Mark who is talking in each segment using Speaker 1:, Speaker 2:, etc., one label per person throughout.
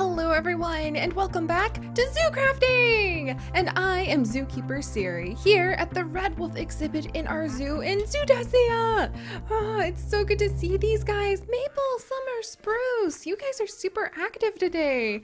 Speaker 1: Hello everyone and welcome back to Zoo Crafting! And I am Zookeeper Seri here at the Red Wolf exhibit in our zoo in Zoodacia! Oh, it's so good to see these guys. Maple, Summer, Spruce, you guys are super active today.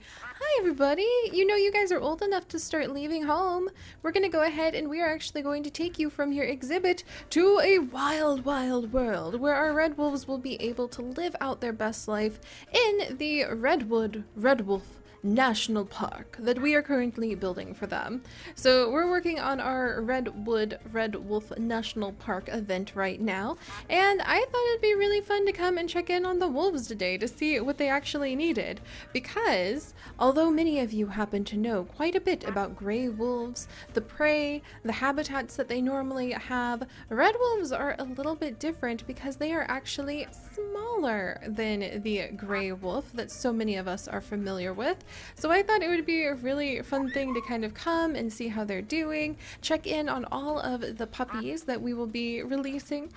Speaker 1: Everybody! You know you guys are old enough to start leaving home. We're gonna go ahead and we are actually going to take you from your exhibit to a wild, wild world where our red wolves will be able to live out their best life in the Redwood Red Wolf National Park that we are currently building for them. So we're working on our Redwood Red Wolf National Park event right now, and I thought it'd be really fun to come and check in on the wolves today to see what they actually needed. Because although many of you happen to know quite a bit about gray wolves, the prey, the habitats that they normally have, red wolves are a little bit different because they are actually smaller than the gray wolf that so many of us are familiar with. So I thought it would be a really fun thing to kind of come and see how they're doing, check in on all of the puppies that we will be releasing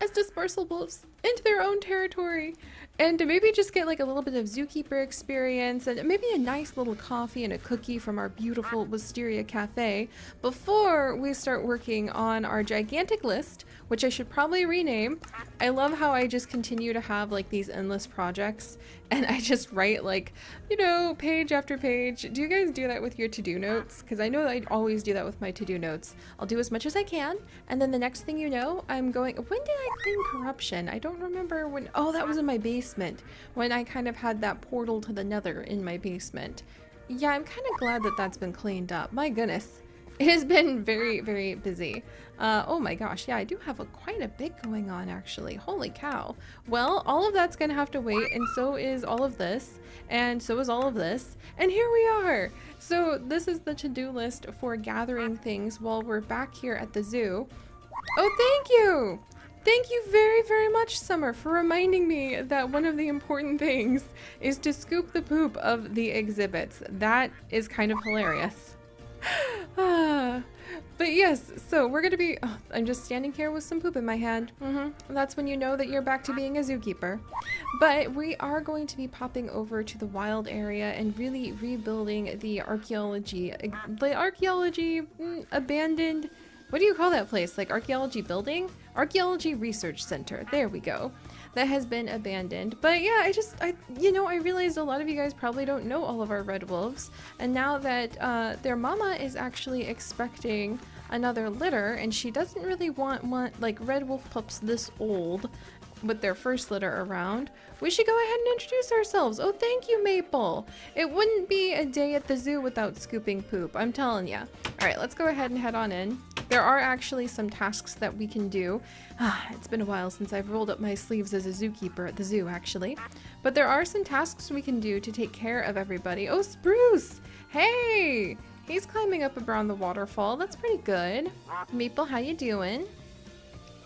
Speaker 1: as dispersal wolves into their own territory. And to maybe just get like a little bit of zookeeper experience and maybe a nice little coffee and a cookie from our beautiful Wisteria Cafe before we start working on our gigantic list, which I should probably rename. I love how I just continue to have like these endless projects and I just write like, you know, page after page. Do you guys do that with your to-do notes? Because I know I always do that with my to-do notes. I'll do as much as I can and then the next thing you know, I'm going, when did I clean corruption? I don't remember when, oh, that was in my basement when I kind of had that portal to the nether in my basement. Yeah, I'm kind of glad that that's been cleaned up. My goodness. It has been very, very busy. Uh, oh my gosh, yeah, I do have a, quite a bit going on actually. Holy cow. Well, all of that's gonna have to wait, and so is all of this, and so is all of this, and here we are! So this is the to-do list for gathering things while we're back here at the zoo. Oh, thank you! Thank you very, very much, Summer, for reminding me that one of the important things is to scoop the poop of the exhibits. That is kind of hilarious. But yes, so we're gonna be. Oh, I'm just standing here with some poop in my hand. Mm -hmm. That's when you know that you're back to being a zookeeper. But we are going to be popping over to the wild area and really rebuilding the archaeology, the archaeology mm, abandoned. What do you call that place? Like archaeology building? Archaeology Research Center. There we go that has been abandoned. But yeah, I just, I, you know, I realized a lot of you guys probably don't know all of our red wolves. And now that uh, their mama is actually expecting another litter and she doesn't really want, want like red wolf pups this old with their first litter around, we should go ahead and introduce ourselves. Oh, thank you, Maple. It wouldn't be a day at the zoo without scooping poop, I'm telling ya. All right, let's go ahead and head on in. There are actually some tasks that we can do. Ah, it's been a while since I've rolled up my sleeves as a zookeeper at the zoo, actually. But there are some tasks we can do to take care of everybody. Oh, Spruce! Hey! He's climbing up around the waterfall. That's pretty good. Maple, how you doing?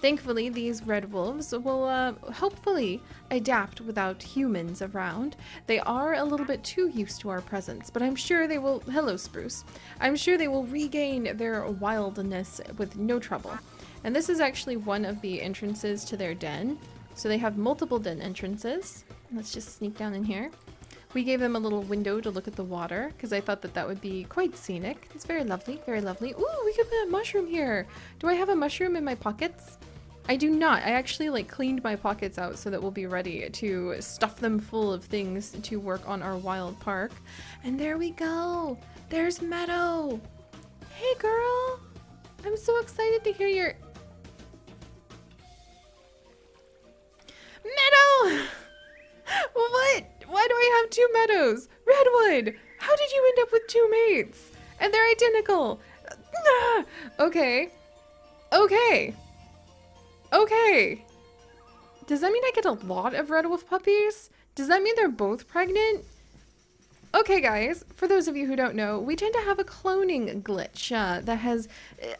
Speaker 1: Thankfully, these red wolves will uh, hopefully adapt without humans around. They are a little bit too used to our presence, but I'm sure they will- hello Spruce. I'm sure they will regain their wildness with no trouble. And this is actually one of the entrances to their den. So they have multiple den entrances. Let's just sneak down in here. We gave them a little window to look at the water because I thought that that would be quite scenic. It's very lovely, very lovely. Ooh, we could put a mushroom here. Do I have a mushroom in my pockets? I do not. I actually like cleaned my pockets out so that we'll be ready to stuff them full of things to work on our wild park. And there we go. There's Meadow. Hey girl. I'm so excited to hear your... Meadow! what? Why do I have two meadows? Redwood! How did you end up with two mates? And they're identical. Okay. Okay. Okay. Does that mean I get a lot of Red Wolf puppies? Does that mean they're both pregnant? Okay guys, for those of you who don't know, we tend to have a cloning glitch uh, that has,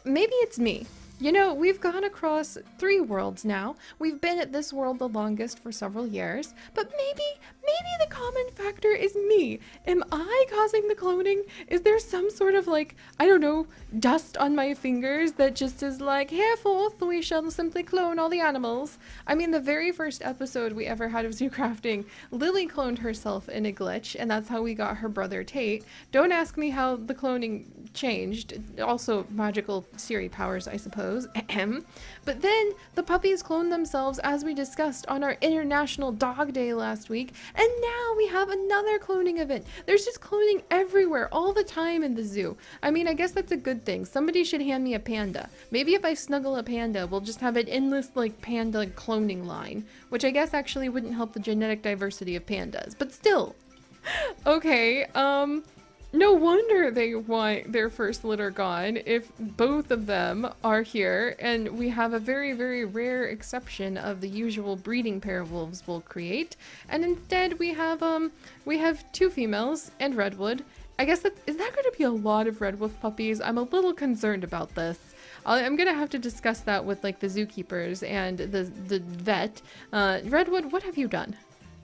Speaker 1: maybe it's me, You know, we've gone across three worlds now. We've been at this world the longest for several years, but maybe, maybe the common factor is me. Am I causing the cloning? Is there some sort of like, I don't know, dust on my fingers that just is like, henceforth we shall simply clone all the animals? I mean, the very first episode we ever had of zoo crafting, Lily cloned herself in a glitch, and that's how we got her brother Tate. Don't ask me how the cloning changed. Also, magical Seri powers, I suppose. but then the puppies cloned themselves as we discussed on our International Dog Day last week, and now we have another cloning event. There's just cloning everywhere all the time in the zoo. I mean, I guess that's a good thing. Somebody should hand me a panda. Maybe if I snuggle a panda, we'll just have an endless like panda cloning line, which I guess actually wouldn't help the genetic diversity of pandas, but still. okay, um, no wonder they want their first litter gone if both of them are here and we have a very, very rare exception of the usual breeding pair of wolves will create. And instead we have, um, we have two females and Redwood. I guess that, is that going to be a lot of Red Wolf puppies? I'm a little concerned about this. I'm gonna have to discuss that with like the zookeepers and the the vet. Uh, Redwood, what have you done?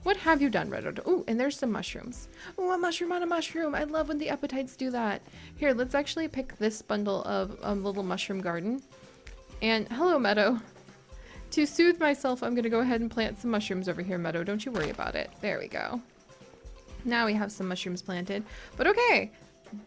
Speaker 1: What have you done, Redwood? Oh, and there's some mushrooms. Oh, a mushroom on a mushroom. I love when the appetites do that. Here, let's actually pick this bundle of a um, little mushroom garden. And hello, Meadow. To soothe myself, I'm going to go ahead and plant some mushrooms over here, Meadow. Don't you worry about it. There we go. Now we have some mushrooms planted. But okay,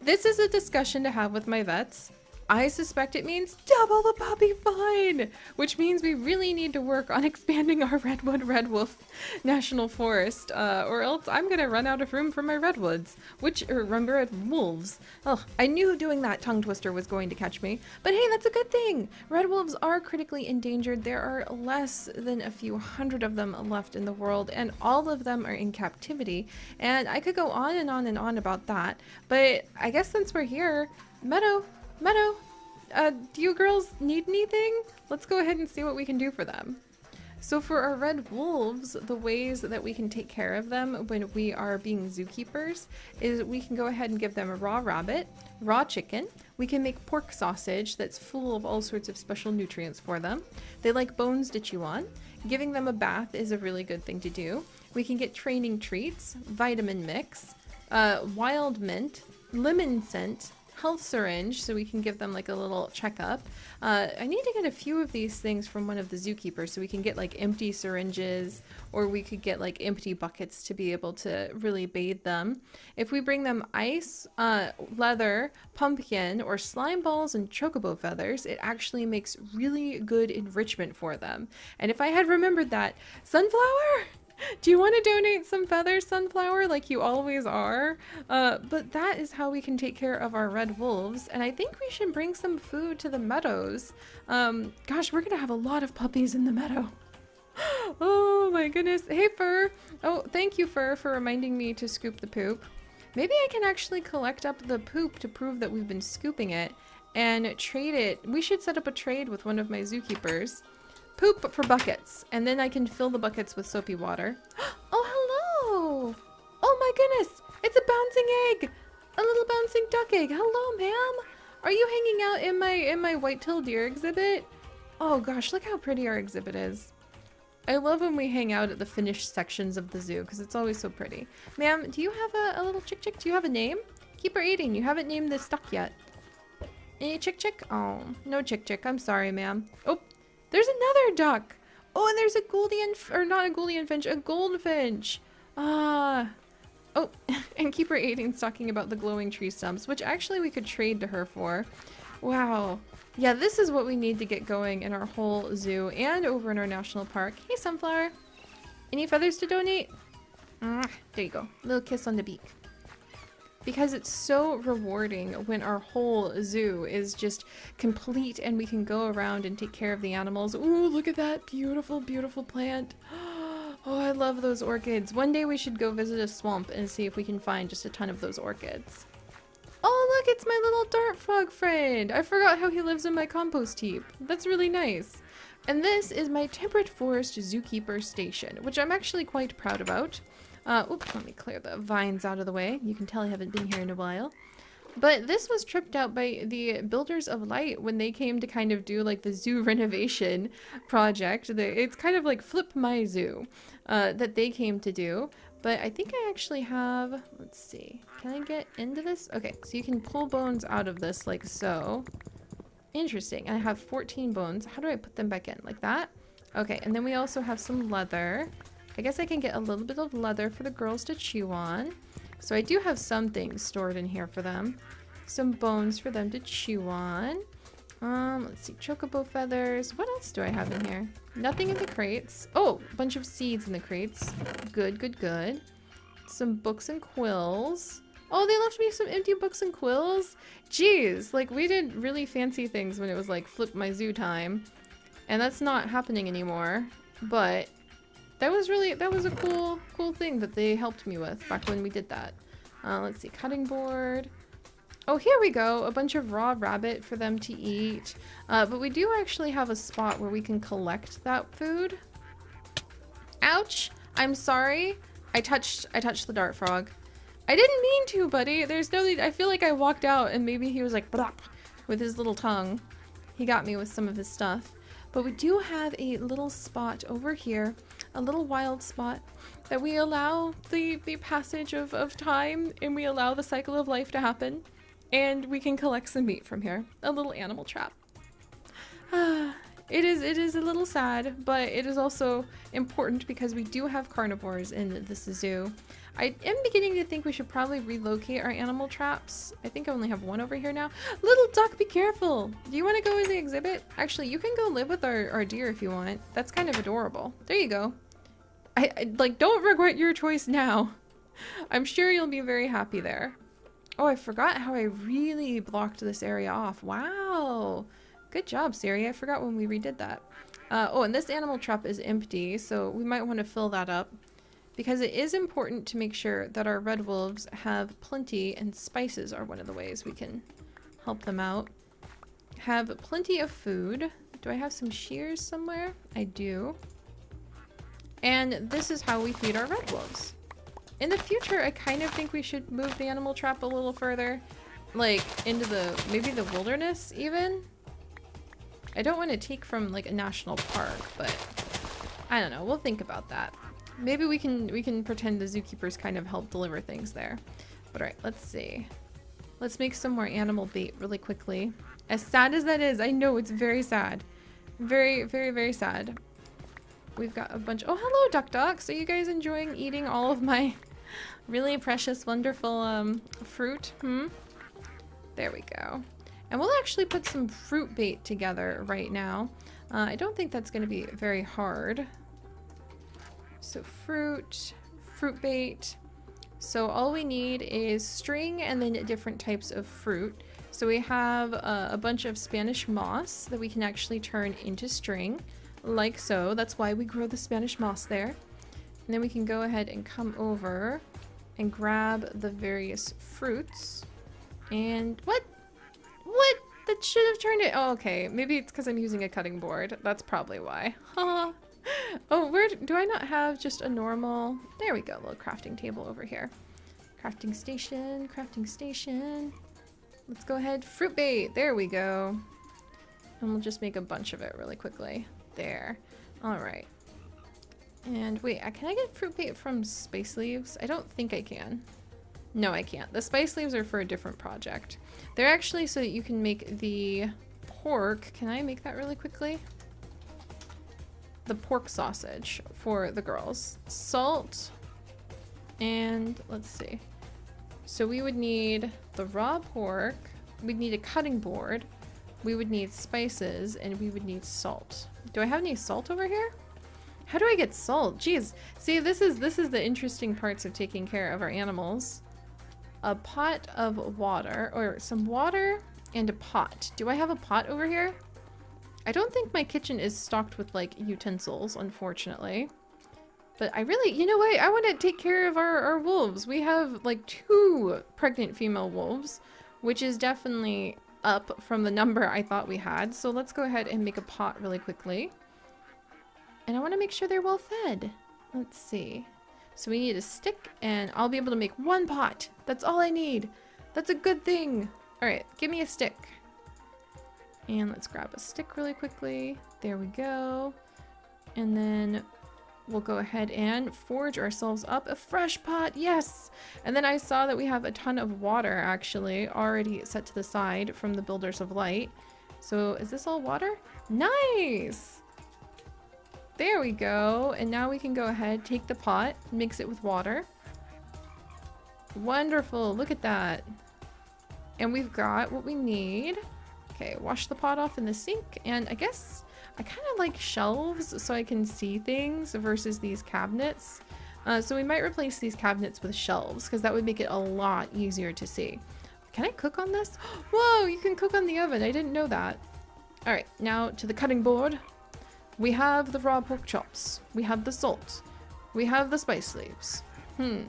Speaker 1: this is a discussion to have with my vets. I suspect it means double the puppy fine, which means we really need to work on expanding our Redwood Red Wolf National Forest, uh, or else I'm gonna run out of room for my redwoods, which, or remember, wolves. Oh, I knew doing that tongue twister was going to catch me, but hey, that's a good thing. Red wolves are critically endangered. There are less than a few hundred of them left in the world, and all of them are in captivity, and I could go on and on and on about that, but I guess since we're here, Meadow, Meadow, uh, do you girls need anything? Let's go ahead and see what we can do for them. So for our red wolves, the ways that we can take care of them when we are being zookeepers is we can go ahead and give them a raw rabbit, raw chicken. We can make pork sausage that's full of all sorts of special nutrients for them. They like bones to chew on. Giving them a bath is a really good thing to do. We can get training treats, vitamin mix, uh, wild mint, lemon scent, health syringe so we can give them like a little checkup. Uh, I need to get a few of these things from one of the zookeepers so we can get like empty syringes or we could get like empty buckets to be able to really bathe them. If we bring them ice, uh, leather, pumpkin, or slime balls and chocobo feathers, it actually makes really good enrichment for them. And if I had remembered that, sunflower! Do you want to donate some feathers, Sunflower, like you always are? Uh, but that is how we can take care of our red wolves. And I think we should bring some food to the meadows. Um, gosh, we're going to have a lot of puppies in the meadow. oh my goodness. Hey, Fur. Oh, thank you, Fur, for reminding me to scoop the poop. Maybe I can actually collect up the poop to prove that we've been scooping it and trade it. We should set up a trade with one of my zookeepers poop for buckets, and then I can fill the buckets with soapy water. Oh, hello! Oh my goodness! It's a bouncing egg! A little bouncing duck egg. Hello, ma'am! Are you hanging out in my in my white-tailed deer exhibit? Oh gosh, look how pretty our exhibit is. I love when we hang out at the finished sections of the zoo because it's always so pretty. Ma'am, do you have a, a, little chick chick? Do you have a name? Keep her eating. You haven't named this duck yet. Any chick chick? Oh, no chick chick. I'm sorry, ma'am. Oh, there's another duck. Oh, and there's a Gouldian, or not a Gouldian finch, a goldfinch. Ah. Oh, and Keeper 18's talking about the glowing tree stumps, which actually we could trade to her for. Wow. Yeah, this is what we need to get going in our whole zoo and over in our national park. Hey, Sunflower. Any feathers to donate? there you go. Little kiss on the beak because it's so rewarding when our whole zoo is just complete and we can go around and take care of the animals. Ooh, look at that beautiful, beautiful plant. Oh, I love those orchids. One day we should go visit a swamp and see if we can find just a ton of those orchids. Oh, look, it's my little dart frog friend. I forgot how he lives in my compost heap. That's really nice. And this is my temperate forest zookeeper station, which I'm actually quite proud about. Uh, oops, let me clear the vines out of the way. You can tell I haven't been here in a while. But this was tripped out by the Builders of Light when they came to kind of do like the zoo renovation project. It's kind of like Flip My Zoo uh, that they came to do. But I think I actually have, let's see, can I get into this? Okay, so you can pull bones out of this like so. Interesting. I have 14 bones. How do I put them back in? Like that? Okay, and then we also have some leather. I guess I can get a little bit of leather for the girls to chew on. So I do have some things stored in here for them. Some bones for them to chew on. Um, let's see, chocobo feathers. What else do I have in here? Nothing in the crates. Oh, a bunch of seeds in the crates. Good, good, good. Some books and quills. Oh, they left me some empty books and quills? Jeez, like we did really fancy things when it was like flip my zoo time. And that's not happening anymore. But that was really, that was a cool, cool thing that they helped me with back when we did that. Uh, let's see, cutting board. Oh, here we go. A bunch of raw rabbit for them to eat. Uh, but we do actually have a spot where we can collect that food. Ouch! I'm sorry. I touched I touched the dart frog. I didn't mean to, buddy. There's no I feel like I walked out and maybe he was like with his little tongue. He got me with some of his stuff. But we do have a little spot over here, a little wild spot, that we allow the, the passage of, of time and we allow the cycle of life to happen. And we can collect some meat from here. A little animal trap. it is it is a little sad, but it is also important because we do have carnivores in this zoo. I am beginning to think we should probably relocate our animal traps. I think I only have one over here now. Little duck, be careful! Do you want to go in the exhibit? Actually, you can go live with our, our deer if you want. That's kind of adorable. There you go. I, I like, don't regret your choice now. I'm sure you'll be very happy there. Oh, I forgot how I really blocked this area off. Wow. Good job, Seri. I forgot when we redid that. Uh, oh, and this animal trap is empty, so we might want to fill that up. Because it is important to make sure that our red wolves have plenty, and spices are one of the ways we can help them out. Have plenty of food. Do I have some shears somewhere? I do. And this is how we feed our red wolves. In the future, I kind of think we should move the animal trap a little further. Like, into the, maybe the wilderness, even? I don't want to take from, like, a national park, but I don't know. We'll think about that. Maybe we can, we can pretend the zookeepers kind of help deliver things there. But alright, let's see. Let's make some more animal bait really quickly. As sad as that is, I know it's very sad. Very, very, very sad. We've got a bunch- Oh, hello, Duck Ducks! Are you guys enjoying eating all of my really precious, wonderful um, fruit. Hmm? There we go. And we'll actually put some fruit bait together right now. Uh, I don't think that's going to be very hard. So fruit, fruit bait. So all we need is string and then different types of fruit. So we have a bunch of Spanish moss that we can actually turn into string, like so. That's why we grow the Spanish moss there. And then we can go ahead and come over and grab the various fruits. And what? What? That should have turned it. Oh, okay. Maybe it's because I'm using a cutting board. That's probably why. oh, where do I not have just a normal? There we go. Little crafting table over here. Crafting station, crafting station. Let's go ahead. Fruit bait. There we go. And we'll just make a bunch of it really quickly. There. All right. And wait, uh, can I get fruit bait from spice leaves? I don't think I can. No, I can't. The spice leaves are for a different project. They're actually so that you can make the pork. Can I make that really quickly? The pork sausage for the girls. Salt. And let's see. So we would need the raw pork. We'd need a cutting board. We would need spices and we would need salt. Do I have any salt over here? How do I get salt? Jeez. See, this is this is the interesting parts of taking care of our animals. A pot of water, or some water and a pot. Do I have a pot over here? I don't think my kitchen is stocked with, like, utensils, unfortunately. But I really, you know what? I want to take care of our, our wolves. We have, like, two pregnant female wolves, which is definitely up from the number I thought we had. So let's go ahead and make a pot really quickly. And I want to make sure they're well fed. Let's see. So we need a stick and I'll be able to make one pot. That's all I need. That's a good thing. All right, give me a stick. And let's grab a stick really quickly. There we go. And then we'll go ahead and forge ourselves up a fresh pot. Yes! And then I saw that we have a ton of water actually already set to the side from the Builders of Light. So is this all water? Nice! There we go. And now we can go ahead, take the pot, mix it with water. Wonderful. Look at that. And we've got what we need. Okay, wash the pot off in the sink. And I guess I kind of like shelves so I can see things versus these cabinets. Uh, so we might replace these cabinets with shelves because that would make it a lot easier to see. Can I cook on this? Whoa, you can cook on the oven. I didn't know that. All right, now to the cutting board. We have the raw pork chops. We have the salt. We have the spice leaves. Hmm.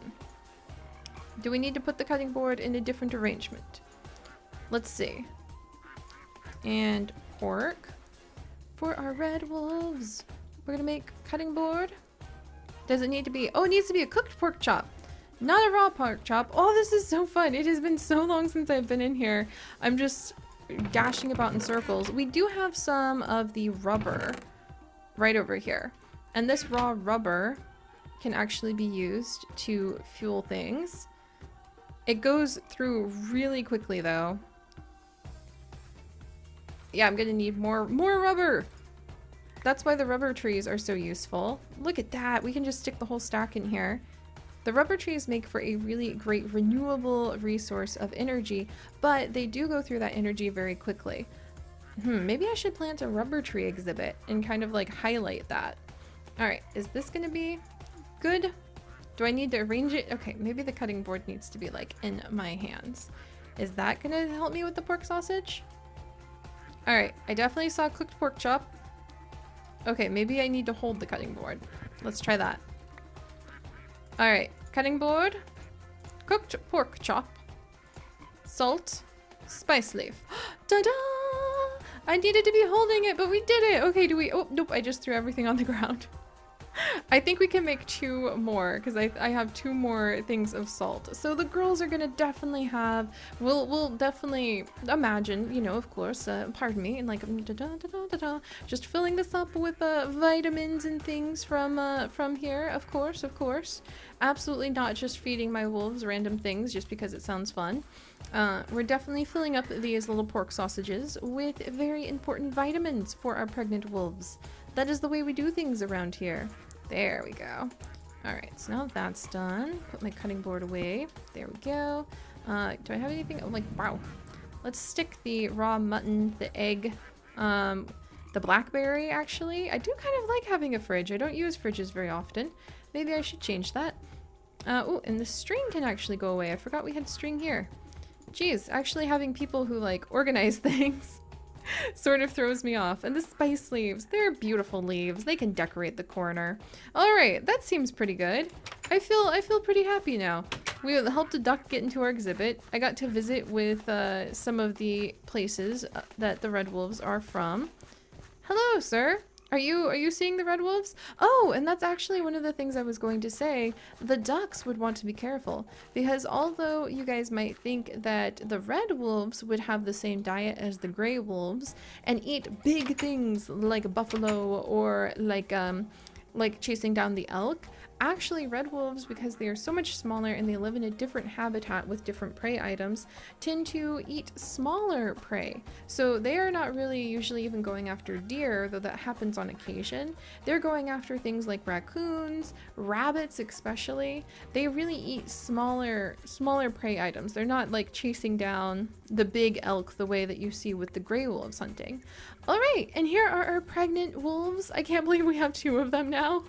Speaker 1: Do we need to put the cutting board in a different arrangement? Let's see. And pork for our red wolves. We're gonna make cutting board. Does it need to be? Oh, it needs to be a cooked pork chop. Not a raw pork chop. Oh, this is so fun. It has been so long since I've been in here. I'm just dashing about in circles. We do have some of the rubber right over here. And this raw rubber can actually be used to fuel things. It goes through really quickly though. Yeah, I'm gonna need more, more rubber. That's why the rubber trees are so useful. Look at that, we can just stick the whole stack in here. The rubber trees make for a really great renewable resource of energy, but they do go through that energy very quickly. Hmm, maybe I should plant a rubber tree exhibit and kind of like highlight that. All right, is this gonna be good? Do I need to arrange it? Okay, maybe the cutting board needs to be like in my hands. Is that gonna help me with the pork sausage? All right, I definitely saw cooked pork chop. Okay, maybe I need to hold the cutting board. Let's try that. All right, cutting board, cooked pork chop, salt, spice leaf. Da-da! I needed to be holding it, but we did it. Okay, do we? Oh, nope, I just threw everything on the ground. I think we can make two more because I, I have two more things of salt. So the girls are gonna definitely have, we'll, we'll definitely imagine, you know, of course, uh, pardon me, and like, da -da -da just filling this up with uh, vitamins and things from, uh, from here, of course, of course. Absolutely not just feeding my wolves random things just because it sounds fun. Uh, we're definitely filling up these little pork sausages with very important vitamins for our pregnant wolves. That is the way we do things around here. There we go. Alright, so now that's done. Put my cutting board away. There we go. Uh, do I have anything? Oh, like, wow. Let's stick the raw mutton, the egg, um, the blackberry, actually. I do kind of like having a fridge. I don't use fridges very often. Maybe I should change that. Uh, oh, and the string can actually go away. I forgot we had string here. Geez, actually having people who, like, organize things sort of throws me off. And the spice leaves, they're beautiful leaves. They can decorate the corner. All right, that seems pretty good. I feel I feel pretty happy now. We helped a duck get into our exhibit. I got to visit with uh, some of the places uh, that the red wolves are from. Hello, sir. Are you are you seeing the red wolves? Oh, and that's actually one of the things I was going to say. The ducks would want to be careful because although you guys might think that the red wolves would have the same diet as the gray wolves and eat big things like buffalo or like um like chasing down the elk, Actually, red wolves, because they are so much smaller and they live in a different habitat with different prey items, tend to eat smaller prey. So they are not really usually even going after deer, though that happens on occasion. They're going after things like raccoons, rabbits especially. They really eat smaller, smaller prey items. They're not like chasing down the big elk the way that you see with the gray wolves hunting. All right, and here are our pregnant wolves. I can't believe we have two of them now.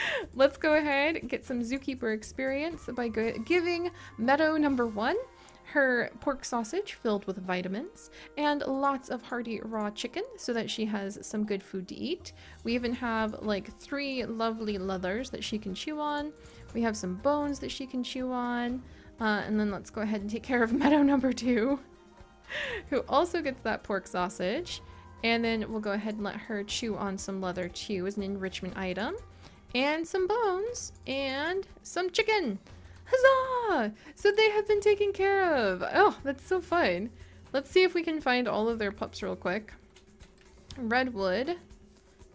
Speaker 1: Let's go ahead and get some zookeeper experience by giving Meadow number one her pork sausage filled with vitamins and lots of hearty raw chicken so that she has some good food to eat. We even have like three lovely leathers that she can chew on. We have some bones that she can chew on. Uh, and then let's go ahead and take care of Meadow number two, who also gets that pork sausage. And then we'll go ahead and let her chew on some leather too as an enrichment item and some bones and some chicken. Huzzah! So they have been taken care of. Oh, that's so fun. Let's see if we can find all of their pups real quick. Redwood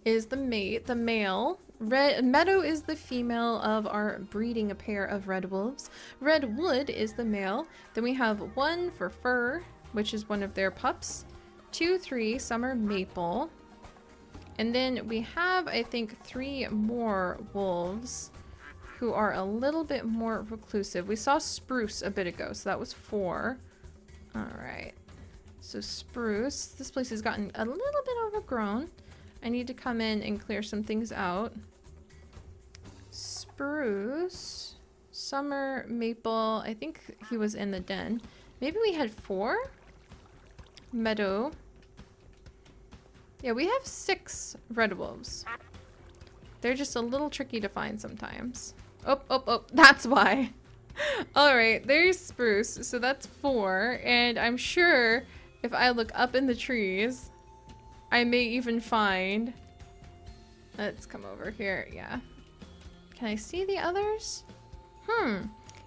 Speaker 1: is the mate, the male. Red Meadow is the female of our breeding a pair of red wolves. Redwood is the male. Then we have one for fur, which is one of their pups. Two, three, summer maple. And then we have, I think, three more wolves who are a little bit more reclusive. We saw spruce a bit ago, so that was four. All right. So spruce, this place has gotten a little bit overgrown. I need to come in and clear some things out. Spruce, summer maple, I think he was in the den. Maybe we had four? Meadow. Yeah, we have six red wolves. They're just a little tricky to find sometimes. Oh, oh, oh, that's why. All right, there's spruce, so that's four. And I'm sure if I look up in the trees, I may even find... Let's come over here, yeah. Can I see the others? Hmm.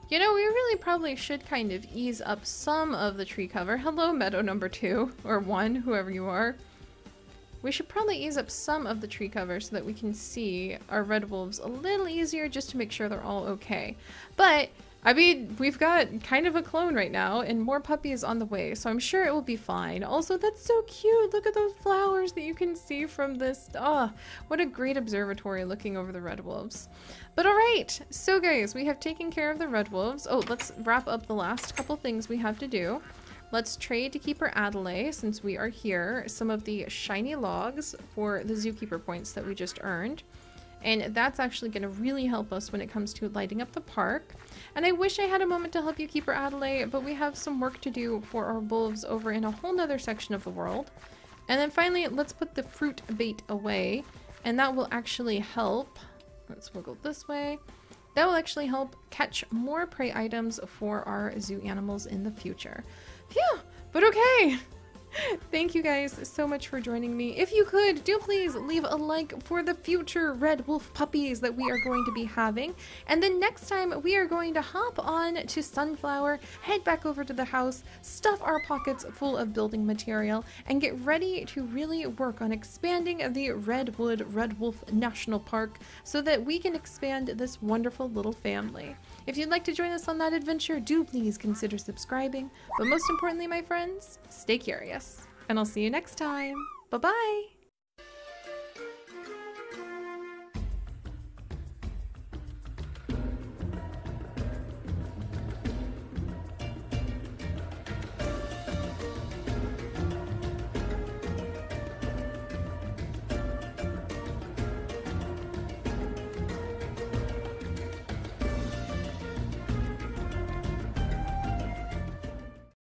Speaker 1: You know, we really probably should kind of ease up some of the tree cover. Hello, meadow number two, or one, whoever you are. We should probably ease up some of the tree cover so that we can see our red wolves a little easier just to make sure they're all okay. But, I mean, we've got kind of a clone right now and more puppies on the way, so I'm sure it will be fine. Also, that's so cute. Look at those flowers that you can see from this. Oh, what a great observatory looking over the red wolves. But all right, so guys, we have taken care of the red wolves. Oh, let's wrap up the last couple things we have to do. Let's trade to Keeper Adelaide, since we are here, some of the shiny logs for the Zookeeper points that we just earned. And that's actually going to really help us when it comes to lighting up the park. And I wish I had a moment to help you, Keeper Adelaide, but we have some work to do for our wolves over in a whole nother section of the world. And then finally, let's put the fruit bait away. And that will actually help. Let's wiggle this way. That will actually help catch more prey items for our zoo animals in the future. Phew, but okay. Thank you guys so much for joining me. If you could, do please leave a like for the future Red Wolf puppies that we are going to be having. And then next time we are going to hop on to Sunflower, head back over to the house, stuff our pockets full of building material, and get ready to really work on expanding the Redwood Red Wolf National Park so that we can expand this wonderful little family. If you'd like to join us on that adventure, do please consider subscribing. But most importantly, my friends, stay curious. And I'll see you next time. Bye-bye!